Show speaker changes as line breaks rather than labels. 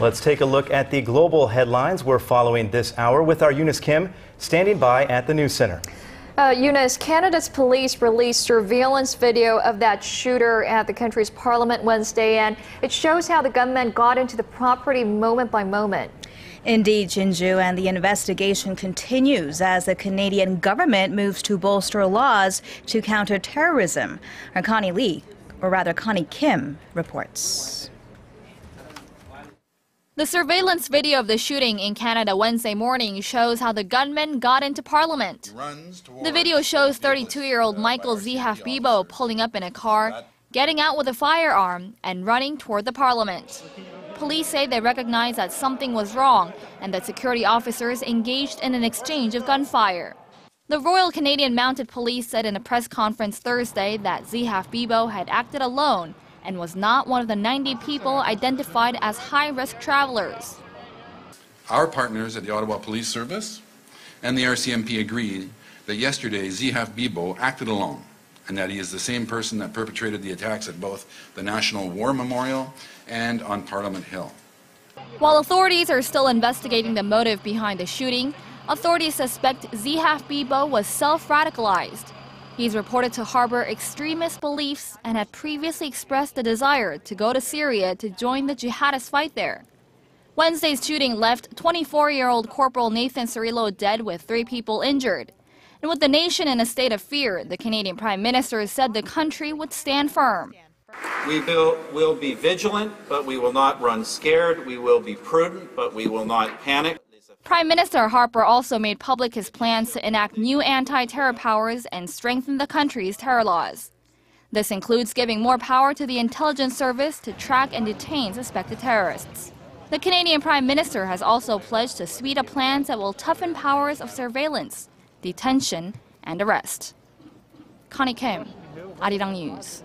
Let's take a look at the global headlines we're following this hour with our Eunice Kim standing by at the News Center.
Uh, Eunice, Canada's police released surveillance video of that shooter at the country's parliament Wednesday, and it shows how the gunman got into the property moment by moment.
Indeed, Jinju, and the investigation continues as the Canadian government moves to bolster laws to counter terrorism. Our Connie Lee, or rather Connie Kim, reports.
The surveillance video of the shooting in Canada Wednesday morning shows how the gunman got into Parliament. The video shows 32-year-old Michael Zehaf Bibeau pulling up in a car, getting out with a firearm, and running toward the Parliament. Police say they recognized that something was wrong and that security officers engaged in an exchange of gunfire. The Royal Canadian Mounted Police said in a press conference Thursday that Zehaf Bibeau had acted alone and was not one of the 90 people identified as high-risk travelers.
Our partners at the Ottawa Police Service and the RCMP agreed that yesterday Zehaf Bibeau acted alone and that he is the same person that perpetrated the attacks at both the National War Memorial and on Parliament Hill.
While authorities are still investigating the motive behind the shooting, authorities suspect Zehaf Bibeau was self-radicalized He's reported to harbor extremist beliefs and had previously expressed the desire to go to Syria to join the jihadist fight there. Wednesday's shooting left 24-year-old Corporal Nathan Cirillo dead with three people injured. And with the nation in a state of fear, the Canadian Prime Minister said the country would stand firm.
We will, will be vigilant, but we will not run scared. We will be prudent, but we will not panic.
Prime Minister Harper also made public his plans to enact new anti-terror powers and strengthen the country's terror laws. This includes giving more power to the intelligence service to track and detain suspected terrorists. The Canadian Prime Minister has also pledged to speed up plans that will toughen powers of surveillance, detention, and arrest. Connie Kim, Arirang News.